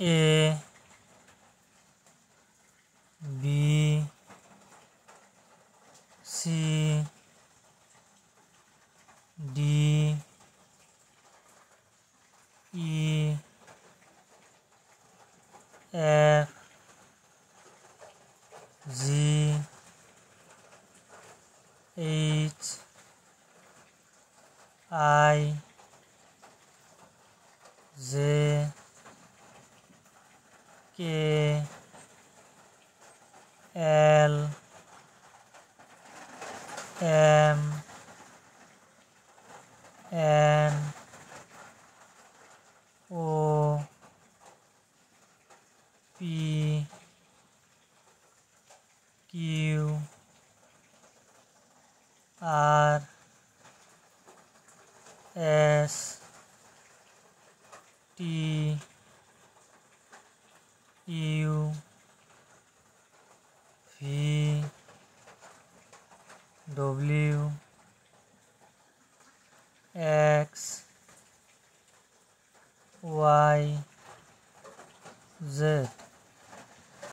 A B C D E F G H I K L M N O P Q R S T U V W X Y Z